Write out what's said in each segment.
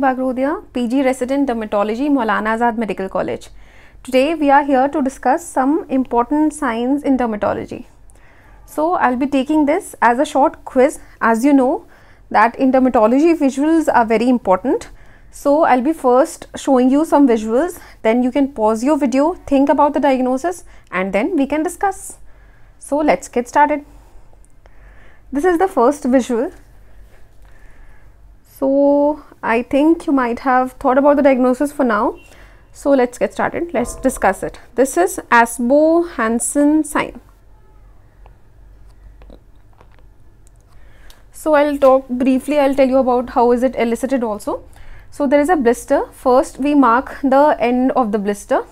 Bagrodia, PG resident dermatology, Maulana Azad Medical College. Today we are here to discuss some important signs in dermatology. So I'll be taking this as a short quiz. As you know that in dermatology visuals are very important. So I'll be first showing you some visuals then you can pause your video, think about the diagnosis and then we can discuss. So let's get started. This is the first visual so I think you might have thought about the diagnosis for now. So let's get started. Let's discuss it. This is Asboe Hansen sign. So I'll talk briefly. I'll tell you about how is it elicited also. So there is a blister. First we mark the end of the blister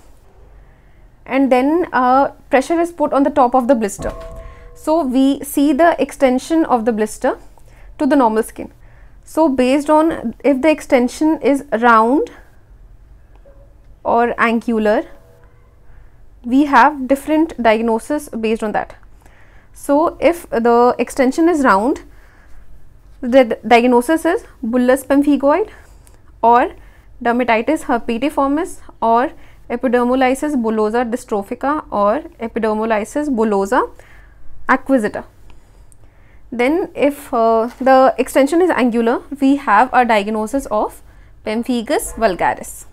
and then uh, pressure is put on the top of the blister. So we see the extension of the blister to the normal skin. So, based on if the extension is round or angular, we have different diagnosis based on that. So, if the extension is round, the diagnosis is bullous pemphigoid or dermatitis herpetiformis or epidermolysis bullosa dystrophica or epidermolysis bullosa acquisita. Then if uh, the extension is angular, we have a diagnosis of pemphigus vulgaris.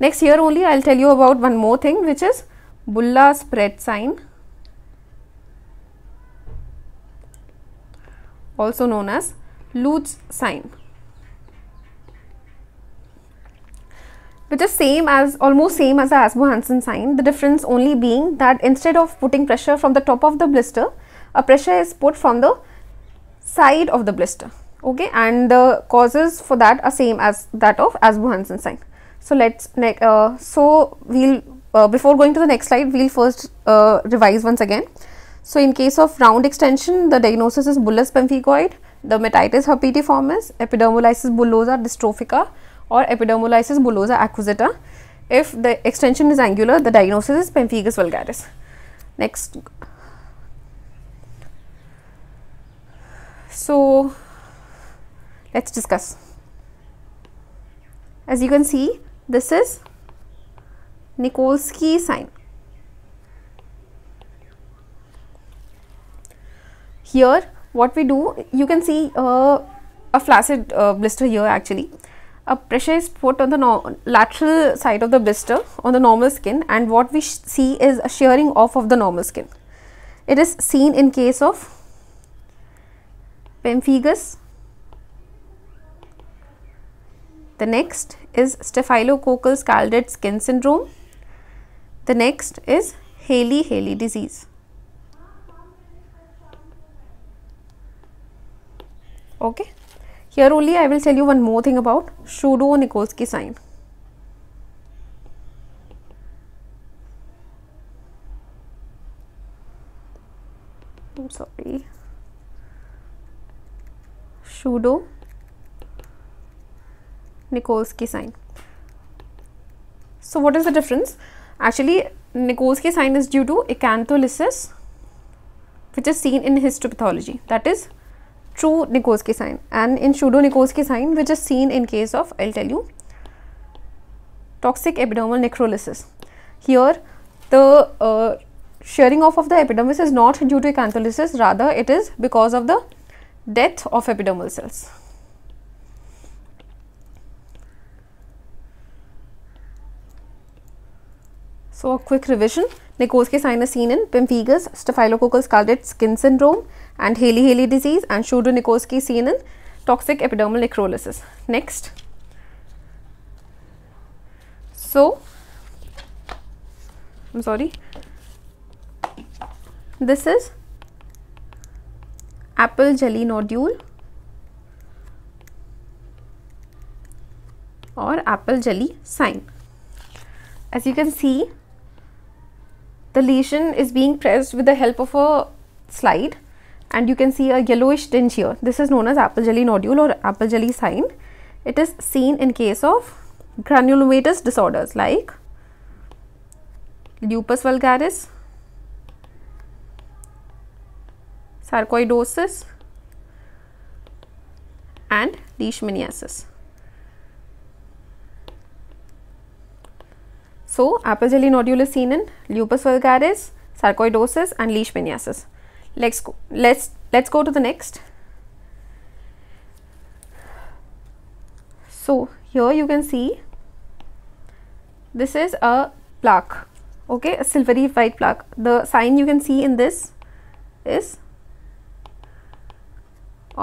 Next here only I will tell you about one more thing which is bulla spread sign also known as Lutz sign which is same as almost same as the Asboe-Hansen sign the difference only being that instead of putting pressure from the top of the blister a pressure is put from the side of the blister okay and the causes for that are same as that of Asboe-Hansen sign. So let's uh, so we'll uh, before going to the next slide we'll first uh, revise once again. So in case of round extension the diagnosis is bullous pemphigoid, dermatitis herpetiformis, epidermolysis bullosa dystrophica or epidermolysis bullosa acquisita. If the extension is angular the diagnosis is pemphigus vulgaris. Next So, let us discuss. As you can see, this is Nikolsky sign. Here, what we do, you can see uh, a flaccid uh, blister here actually. A pressure is put on the no lateral side of the blister on the normal skin and what we see is a shearing off of the normal skin. It is seen in case of pemphigus. The next is staphylococcal scalded skin syndrome. The next is Hailey-Hailey disease. Okay. Here only I will tell you one more thing about Shudo-Nikolsky sign. I'm sorry pseudo Nikolsky sign. So what is the difference? Actually Nikolsky sign is due to acantholysis which is seen in histopathology that is true Nikolsky sign and in pseudo Nikolsky sign which is seen in case of I will tell you toxic epidermal necrolysis. Here the uh, shearing off of the epidermis is not due to acantholysis rather it is because of the death of epidermal cells. So, a quick revision Nikolsky seen in pemphigus, staphylococcal scalded skin syndrome and Hailey-Hailey disease and Shudo-Nikolsky seen in toxic epidermal necrolysis. Next. So, I am sorry, this is apple jelly nodule or apple jelly sign. As you can see, the lesion is being pressed with the help of a slide and you can see a yellowish tinge here. This is known as apple jelly nodule or apple jelly sign. It is seen in case of granulomatous disorders like lupus vulgaris, sarcoidosis and leishmaniasis. So, Apple jelly nodulus seen in lupus vulgaris, sarcoidosis and leishmaniasis. Let's go, let's, let's go to the next. So, here you can see this is a plaque, okay, a silvery white plaque. The sign you can see in this is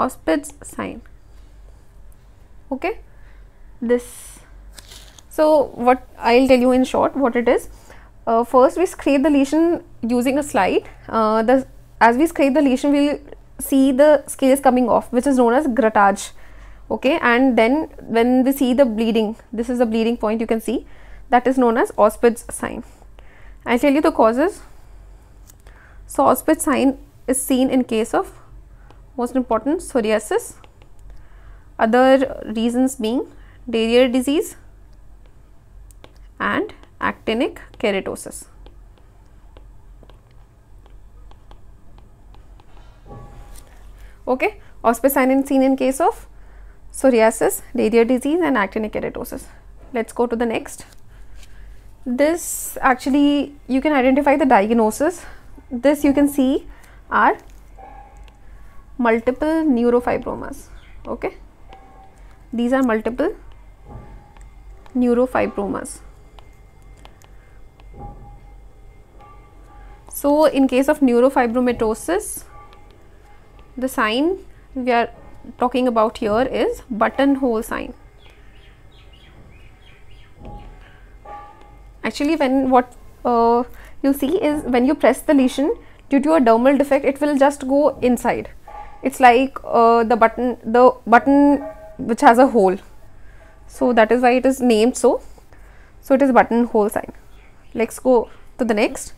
Auspitz sign, okay. This so what I'll tell you in short what it is. Uh, first we scrape the lesion using a slide. Uh, the as we scrape the lesion we'll see the scales coming off which is known as grattage okay and then when we see the bleeding this is the bleeding point you can see that is known as Auspitz sign. I'll tell you the causes. So Auspitz sign is seen in case of most important psoriasis, other reasons being Darier disease and actinic keratosis. Okay, Auspitz sign seen in case of psoriasis, Darier disease and actinic keratosis. Let's go to the next. This actually you can identify the diagnosis. This you can see are multiple neurofibromas. Okay, these are multiple neurofibromas. So, in case of neurofibromatosis, the sign we are talking about here is buttonhole sign. Actually, when what uh, you see is when you press the lesion due to a dermal defect, it will just go inside. It's like uh, the button, the button which has a hole. So that is why it is named so. So it is button hole sign. Let's go to the next.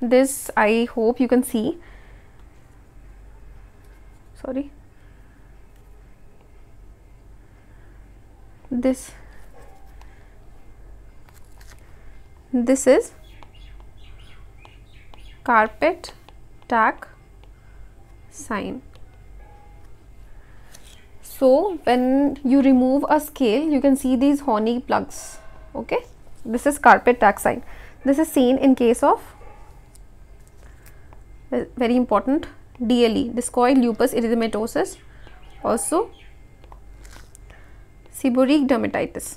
This I hope you can see sorry this this is carpet tack sign so when you remove a scale you can see these horny plugs okay this is carpet sign this is seen in case of uh, very important DLE, discoid lupus erythematosus, also seborrheic dermatitis.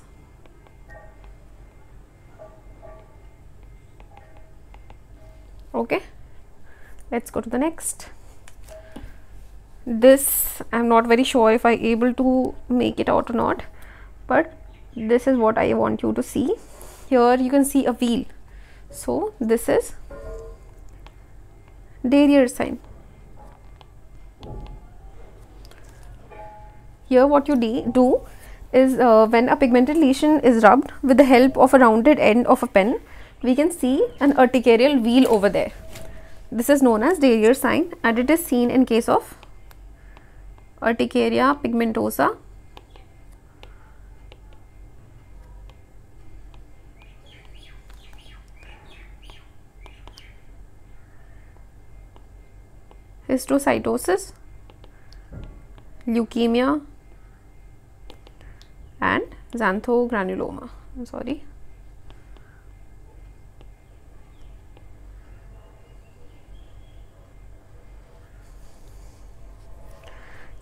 Okay, let's go to the next. This I'm not very sure if I able to make it out or not, but this is what I want you to see. Here you can see a wheal. So this is Darier sign. Here what you do is uh, when a pigmented lesion is rubbed with the help of a rounded end of a pen, we can see an urticarial wheal over there. This is known as Darier sign and it is seen in case of urticaria pigmentosa histiocytosis, leukemia and xanthogranuloma. I'm sorry.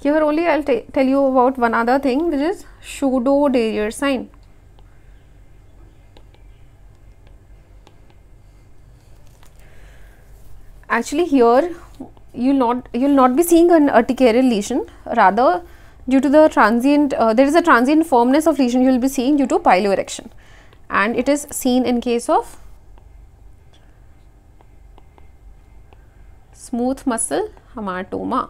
Here only I will tell you about one other thing which is pseudo-Darier sign. Actually here you'll not you'll not be seeing an urticarial lesion. Rather due to the transient uh, there is a transient firmness of lesion you will be seeing due to piloerection and it is seen in case of smooth muscle hamartoma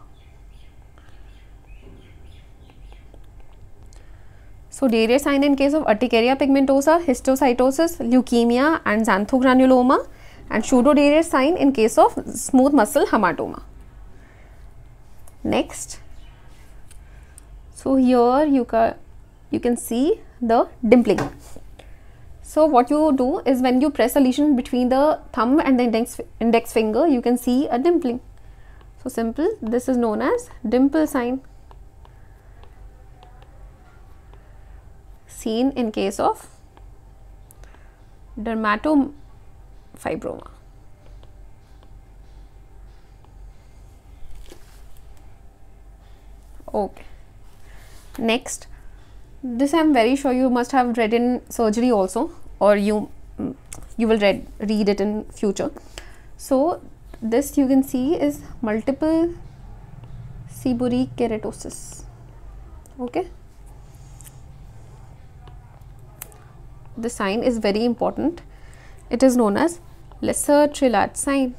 So, Darier sign in case of urticaria pigmentosa, histiocytosis, leukemia and xanthogranuloma and pseudo sign in case of smooth muscle hamartoma. Next, so here you can you can see the dimpling. So what you do is when you press a lesion between the thumb and the index index finger, you can see a dimpling. So simple. This is known as dimple sign. Seen in case of dermatofibroma. Okay. Next, this I'm very sure you must have read in surgery also, or you you will read read it in future. So this you can see is multiple seborrheic keratosis. Okay. The sign is very important. It is known as Leser-Trélat sign.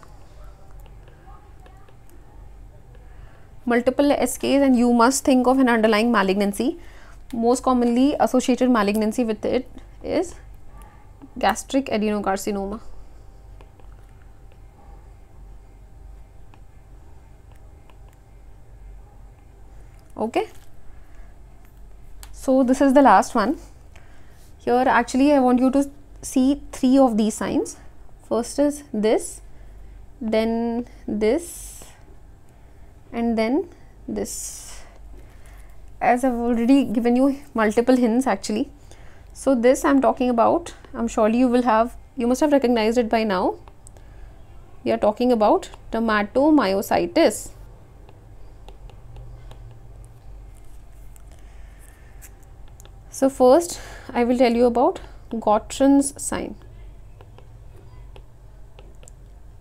multiple SKs and you must think of an underlying malignancy. Most commonly associated malignancy with it is gastric adenocarcinoma. Okay. So this is the last one. Here actually I want you to see three of these signs. First is this, then this and then this. As I've already given you multiple hints actually. So this I'm talking about I'm surely you will have you must have recognized it by now. We are talking about dermatomyositis so first I will tell you about Gottron's sign.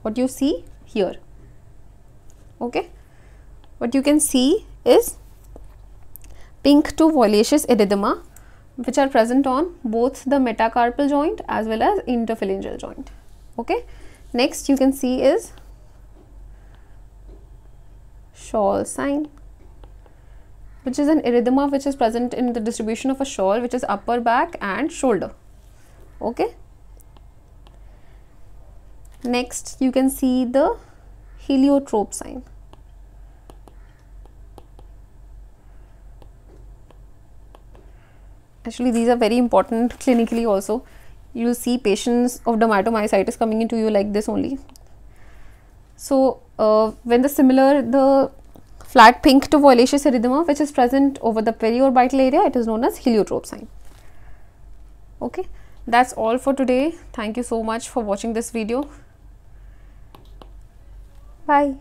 What you see here. Okay? What you can see is pink to violaceous erythema which are present on both the metacarpal joint as well as interphalangeal joint. Okay? Next you can see is shawl sign which is an erythema which is present in the distribution of a shawl which is upper back and shoulder. Okay? Next you can see the heliotrope sign. Actually these are very important clinically also. You see patients of dermatomyositis coming into you like this only. So uh, when the similar the flat pink to violaceous erythema which is present over the periorbital area. It is known as heliotrope sign. Okay that's all for today. Thank you so much for watching this video. Bye